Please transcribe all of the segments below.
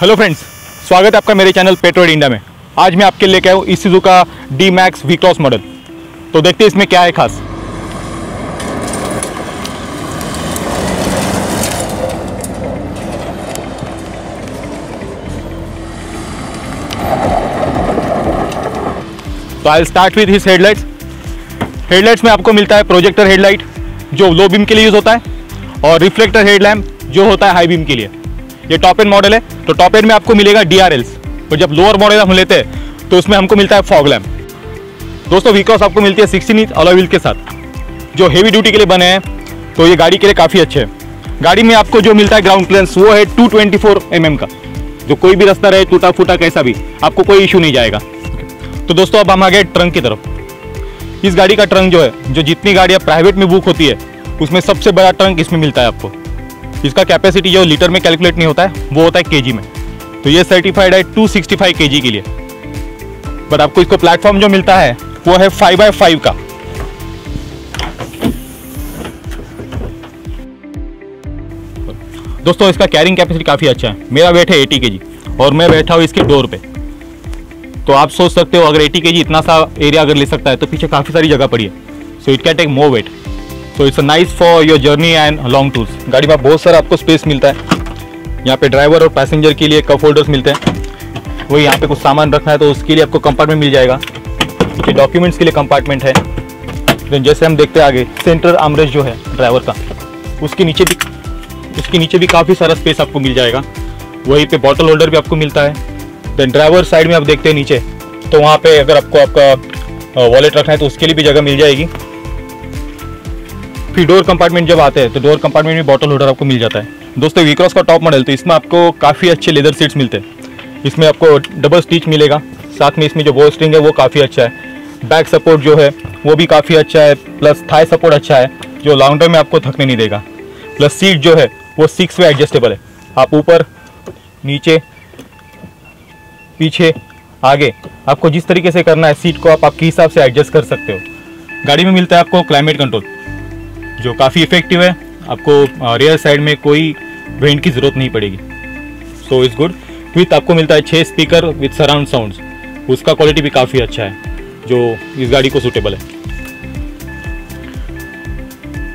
Hello friends, स्वागत है आपका मेरे चैनल पेट्रोल इंडिया में। आज मैं आपके लेके आया हूँ इसिजू का D Max V cross model तो देखते हैं इसमें क्या है खास। तो I start with his headlights headlights में आपको मिलता है प्रोजेक्टर हेडलाइट जो लो बीम के लिए यूज़ होता है, और रिफ्लेक्टर हेडलैम्प जो होता है हाई बीम के लिए। ये टॉप एंड मॉडल है तो टॉप एंड में आपको मिलेगा डी आर और जब लोअर मॉडल हम लेते हैं तो उसमें हमको मिलता है फॉग लैम्प दोस्तों वीकॉस आपको मिलती है सिक्सटीन इंच अलॉ के साथ। जो हेवी ड्यूटी के लिए बने हैं तो ये गाड़ी के लिए काफ़ी अच्छे हैं। गाड़ी में आपको जो मिलता है ग्राउंड क्लियरेंस वो है 224 ट्वेंटी का। जो कोई भी रास्ता रहे, टूटा फूटा कैसा भी, आपको कोई इशू नहीं जाएगा। तो दोस्तों, अब हम आ गए ट्रंक की तरफ़। इस गाड़ी का ट्रंक जो है, जो जितनी गाड़ियाँ प्राइवेट में बुक होती है, उसमें सबसे बड़ा ट्रंक इसमें मिलता है आपको। इसका कैपेसिटी जो लीटर में कैलकुलेट नहीं होता है, वो होता है केजी में। तो ये सर्टिफाइड है 265 केजी के लिए। बट आपको इसको प्लेटफॉर्म जो मिलता है, वो है फाइव बाय फाइव का। दोस्तों, इसका कैरिंग कैपेसिटी काफ़ी अच्छा है। मेरा वेट है 80 केजी और मैं बैठा हूँ इसके डोर पे तो आप सोच सकते हो, अगर 80 केजी इतना सा एरिया अगर ले सकता है तो पीछे काफ़ी सारी जगह पड़ी है। So it can take more weight so it's nice for your journey and long tours गाड़ी में बहुत सारा आपको स्पेस मिलता है। यहाँ पे ड्राइवर और पैसेंजर के लिए कप होल्डर्स मिलते हैं। वही यहाँ पे कुछ सामान रखना है तो उसके लिए आपको कंपार्टमेंट मिल जाएगा। ये डॉक्यूमेंट्स के लिए कंपार्टमेंट है। देन जैसे हम देखते हैं आगे सेंटर आमरेज जो है ड्राइवर का, उसके नीचे भी उसके नीचे भी काफ़ी सारा स्पेस आपको मिल जाएगा। वहीं पे बॉटल होल्डर भी आपको मिलता है। देन ड्राइवर साइड में आप देखते हैं नीचे तो वहाँ पे अगर आपको आपका वॉलेट रखना है तो उसके लिए भी जगह मिल जाएगी। फिर डोर कंपार्टमेंट जब आते हैं तो डोर कंपार्टमेंट में बॉटल होल्डर आपको मिल जाता है। दोस्तों वीक्रॉस का टॉप मॉडल तो इसमें आपको काफ़ी अच्छे लेदर सीट्स मिलते हैं। इसमें आपको डबल स्टिच मिलेगा। साथ में इसमें जो बो स्ट्रिंग है, वो काफ़ी अच्छा है। बैक सपोर्ट जो है, वो भी काफ़ी अच्छा है। प्लस थाई सपोर्ट अच्छा है, जो लॉन्ग टर्म में आपको थकने नहीं देगा। प्लस सीट जो है, वो सिक्स वे एडजस्टेबल है। आप ऊपर, नीचे, पीछे, आगे, आपको जिस तरीके से करना है सीट को आप, आपके हिसाब से एडजस्ट कर सकते हो। गाड़ी में मिलता है आपको क्लाइमेट कंट्रोल जो काफ़ी इफ़ेक्टिव है, आपको रेयर साइड में कोई वेंट की ज़रूरत नहीं पड़ेगी। सो इज़ गुड विथ आपको मिलता है छः स्पीकर विथ सराउंड साउंड्स उसका क्वालिटी भी काफ़ी अच्छा है, जो इस गाड़ी को सूटेबल है।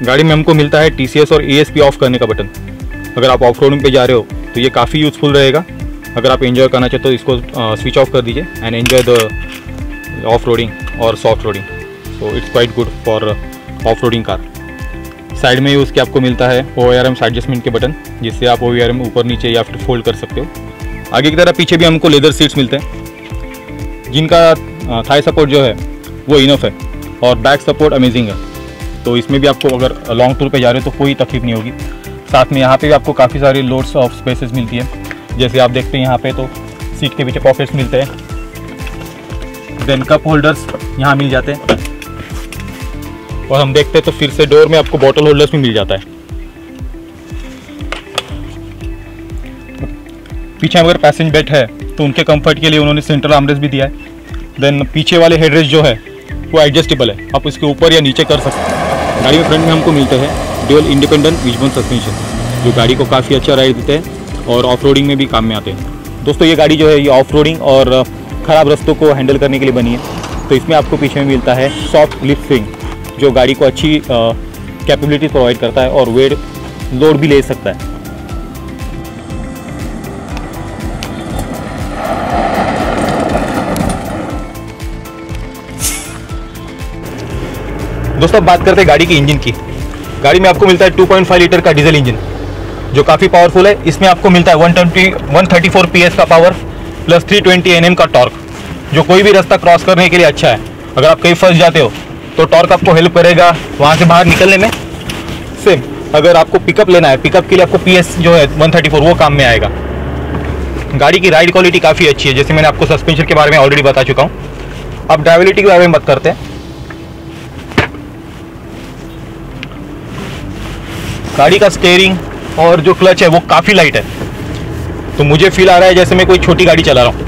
गाड़ी में हमको मिलता है टीसीएस और ई ऑफ़ करने का बटन अगर आप ऑफ़ रोडिंग पे जा रहे हो तो ये काफ़ी यूज़फुल रहेगा। अगर आप एंजॉय करना चाहते हो तो इसको स्विच ऑफ़ कर दीजिए and enjoy the off roading और soft roading so it's quite good for off roading car side में ही उसके आपको मिलता है ओ आर एम एडजस्टमेंट के बटन, जिससे आप ओ आर एम ऊपर नीचे या फिर फोल्ड कर सकते हो। आगे की तरह पीछे भी हमको लेदर सीट्स मिलते हैं। जिनका थाई सपोर्ट जो है, वो इनफ है और बैक सपोर्ट अमेजिंग है। तो इसमें भी आपको अगर लॉन्ग टूर पे जा रहे हो तो कोई तकलीफ़ नहीं होगी। साथ में यहाँ पे भी आपको काफ़ी सारी लोड्स ऑफ़ स्पेसेस मिलती है। जैसे आप देखते हैं यहाँ पे तो सीट के पीछे पॉकेट्स मिलते हैं। देन कप होल्डर्स यहाँ मिल जाते हैं। और हम देखते हैं तो फिर से डोर में आपको बॉटल होल्डर्स भी मिल जाता है। पीछे अगर पैसेंजर बेड है तो उनके कंफर्ट के लिए उन्होंने सेंट्रल आर्मरेस्ट भी दिया है। देन पीछे वाले हेडरेस्ट जो है, वो एडजस्टेबल है। आप इसके ऊपर या नीचे कर सकते हैं। गाड़ी में फ्रंट में हमको मिलते हैं ड्यूअल इंडिपेंडेंट विजबन सस्पेंशन जो गाड़ी को काफ़ी अच्छा राइड देते हैं और ऑफ़ में भी काम में आते हैं। दोस्तों, ये गाड़ी जो है, ये ऑफ़ और ख़राब रस्तों को हैंडल करने के लिए बनी है। तो इसमें आपको पीछे में मिलता है सॉफ्ट लिफ्ट स्विंग जो गाड़ी को अच्छी कैपेबिलिटी प्रोवाइड करता है और वेट लोड भी ले सकता है। दोस्तों बात करते हैं गाड़ी की इंजन की। गाड़ी में आपको मिलता है 2.5 लीटर का डीजल इंजन जो काफ़ी पावरफुल है। इसमें आपको मिलता है 120 134 पीएस का पावर प्लस 320 एनएम का टॉर्क जो कोई भी रास्ता क्रॉस करने के लिए अच्छा है। अगर आप कहीं फंस जाते हो तो टॉर्क आपको हेल्प करेगा वहाँ से बाहर निकलने में। सेम अगर आपको पिकअप लेना है पिकअप के लिए आपको पीएस जो है 134 वो काम में आएगा। गाड़ी की राइड क्वालिटी काफ़ी अच्छी है, जैसे मैंने आपको सस्पेंशन के बारे में ऑलरेडी बता चुका हूँ। अब ड्राइविलिटी के बारे में बात करते हैं। गाड़ी का स्टेयरिंग और जो क्लच है वो काफ़ी लाइट है। तो मुझे फील आ रहा है जैसे मैं कोई छोटी गाड़ी चला रहा हूँ।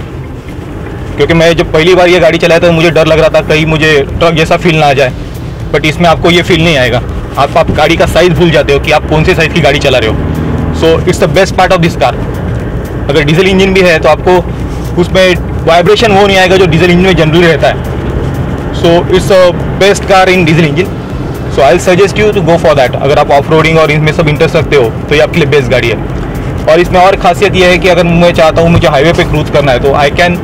क्योंकि मैं जब पहली बार ये गाड़ी चलाया तो मुझे डर लग रहा था, कहीं मुझे ट्रक जैसा फील ना आ जाए। बट इसमें आपको ये फील नहीं आएगा। आप आप गाड़ी का साइज़ भूल जाते हो कि आप कौन से साइज़ की गाड़ी चला रहे हो। So it's the best part of this car अगर डीजल इंजन भी है तो आपको उसमें वाइब्रेशन वो नहीं आएगा जो डीजल इंजन में जनरली रहता है। So it's a best car in diesel engine so I suggest you to go for that अगर आप ऑफ़ और इसमें सब इंटरेस्ट रखते हो तो ये आपके लिए बेस्ट गाड़ी है। और इसमें और खासियत यह है कि अगर मैं चाहता हूँ, मुझे हाईवे पे क्रूज करना है तो आई कैन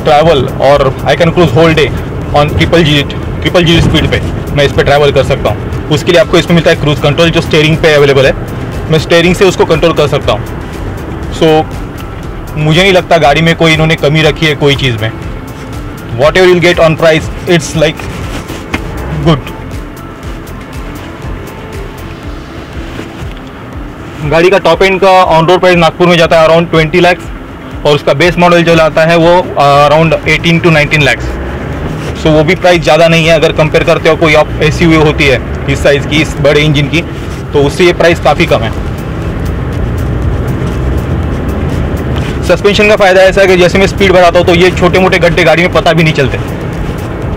ट्रैवल और I can cruise whole day on triple G triple G speed पे मैं इस पर ट्रैवल कर सकता हूँ। उसके लिए आपको इसमें मिलता है क्रूज कंट्रोल जो स्टेयरिंग पे अवेलेबल है। मैं स्टेयरिंग से उसको कंट्रोल कर सकता हूँ। सो so, मुझे नहीं लगता गाड़ी में कोई इन्होंने कमी रखी है कोई चीज़ में। Whatever will get on price it's like good गाड़ी का टॉप एंड का ऑन रोड प्राइस नागपुर में जाता है अराउंड ट्वेंटी लैक्स और उसका बेस मॉडल जो लाता है वो around eighteen to nineteen lakhs सो वो भी प्राइस ज़्यादा नहीं है। अगर कंपेयर करते हो, कोई आप एस होती है, इस साइज़ की, इस बड़े इंजन की तो उससे ये प्राइस काफ़ी कम है। सस्पेंशन का फ़ायदा ऐसा है कि जैसे मैं स्पीड बढ़ाता हूँ तो ये छोटे मोटे गड्ढे गाड़ी में पता भी नहीं चलते।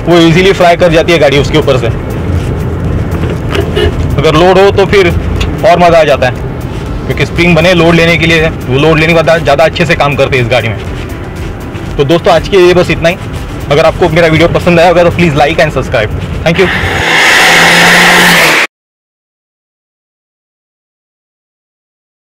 वो इजीली फ्राई कर जाती है गाड़ी उसके ऊपर से। अगर लोड हो तो फिर और मज़ा आ जाता है। क्योंकि स्प्रिंग बने लोड लेने के लिए वो लोड लेने के बाद ज़्यादा अच्छे से काम करते हैं इस गाड़ी में। तो दोस्तों, आज के लिए बस इतना ही। अगर आपको मेरा वीडियो पसंद आया होगा तो please like and subscribe thank you